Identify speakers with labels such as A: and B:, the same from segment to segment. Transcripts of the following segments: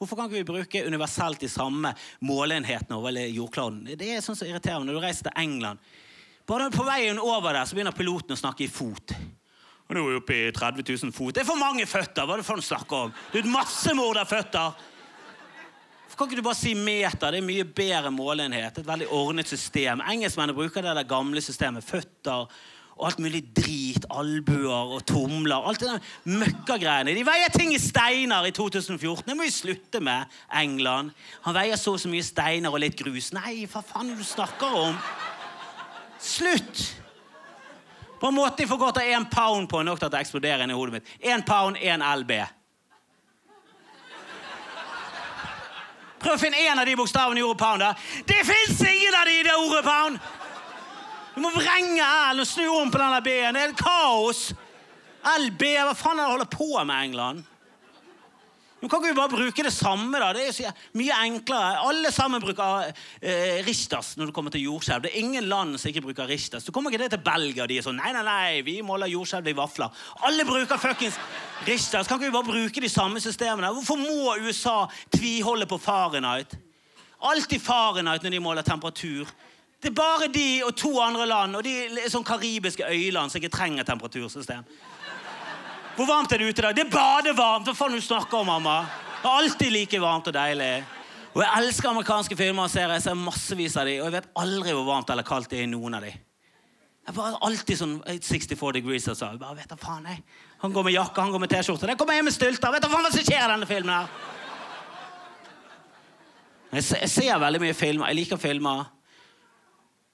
A: Hvorfor kan ikke vi bruke universelt de samme måleenhetene over jordkloden? Det er sånn som irriterende. meg når du reiser til England. Bare på veien over der så begynner piloten å snakke i fot. Og nå er vi oppe i 30 000 fot. Det er for mange føtter! Hva er det for å snakke om? Det er et massemord av føtter! Kan ikke du bare si meter? Det er mye bedre måleenhet. Et veldig ordnet system. Engelskmennene bruker det der gamle systemet. Føtter og alt mulig drit. Albuer og tomler. Alt det der møkkagreiene. De veier ting i steiner i 2014. Det må vi slutte med, England. Han veier så og så mye steiner og litt grus. Nei, hva faen er det du snakker om? Slutt! På en måte jeg får godt av én pound på nok til at det eksploderer inni hodet mitt. Én pound, én LB. Prøv å finne én av de bokstavene i ordet pound. da. Det fins ingen av de i det ordet pound! Du må vrenge L og snu om på denne B-en. Det er kaos. LB, hva faen er det du holder på med, England? Nå kan ikke vi bare bruke det samme? da? Det er jo så mye enklere. Alle sammen bruker eh, Richters når du kommer til jordskjelv. Det er ingen land som ikke bruker Richters. Du kommer ikke det til Belgia de er sånn Nei, nei, nei, vi måler jordskjelv i vafler. Alle bruker fuckings Richters. Kan ikke vi bare bruke de samme systemene? Hvorfor må USA tviholde på Fahrenheit? Alltid Fahrenheit når de måler temperatur. Det er bare de og to andre land og de er sånn karibiske øyland som ikke trenger temperatursystem. Hvor varmt er det ute i dag? Det er badevarmt! Hva faen du snakker om, mamma? Det er alltid like varmt og deilig. Og jeg elsker amerikanske filmer og serier. Jeg ser massevis av de, og jeg vet aldri hvor varmt eller kaldt det er i noen av de. Jeg var alltid sånn 64 degrees og så. Jeg bare, vet du faen, jeg. Han går med jakke, han går med T-skjorte. Der kommer jeg med stylter. Vet du faen hva som skjer i denne filmen her? Jeg ser, jeg ser veldig mye filmer. Jeg liker filmer.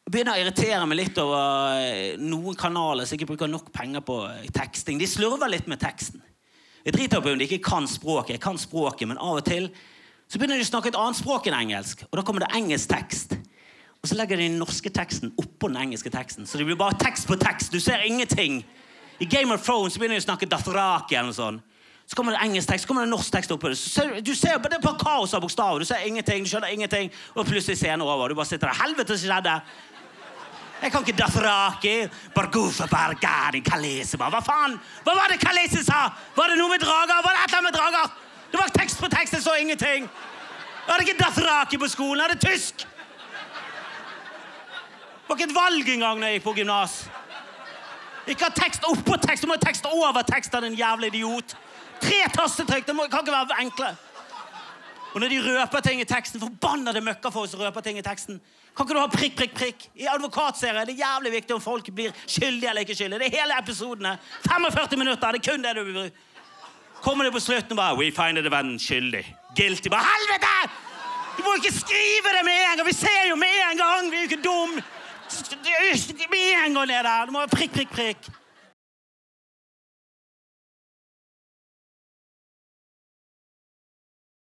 A: Begynner å irritere meg litt over eh, noen kanaler som ikke bruker nok penger på eh, teksting. De slurver litt med teksten. Jeg driter på om de ikke kan språket. Jeg kan språket, men av og til så begynner de å snakke et annet språk enn engelsk. Og da kommer det engelsk tekst. Og så legger de den norske teksten oppå den engelske teksten. Så det blir bare tekst på tekst. Du ser ingenting. I Game of Thrones så begynner de å snakke Dathraki eller noe sånt. Så kommer det engelsk tekst, så kommer det norsk tekst oppå det. Du ser, det bare kaos av bokstaver. Du ser ingenting, du skjønner ingenting, og plutselig scenen over. Du bare sitter der. Helvete, skjedde? Jeg kan ikke Dathraki. Bargufa kalese, Kalesima. Hva faen? Hva var det Kalesi sa? Var det noe med drager? Var det et med drager? Det var tekst på tekst, jeg så ingenting. Jeg hadde ikke Dathraki på skolen, jeg hadde tysk. Det var ikke et valg engang når jeg gikk på gymnas. Ikke ha tekst oppå tekst, du må ha tekst over tekst, av din jævla idiot. Tre tastetrykk, det kan ikke være enkle. Og når de røper ting i teksten, forbannede møkkafolk som røper ting i teksten. Kan ikke du ha prikk, prikk, prikk? I advokatserien er det jævlig viktig om folk blir skyldige eller ikke skyldige. Det er hele episodene. 45 minutter, det er kun det du bruker. Kommer du på slutten og bare We find the venn skyldig. Guilty. Bare helvete! Du må ikke skrive det med en gang! Vi ser jo med en gang! Vi er jo ikke dum! Med en gang det der. Du må ha prikk, prikk, prikk.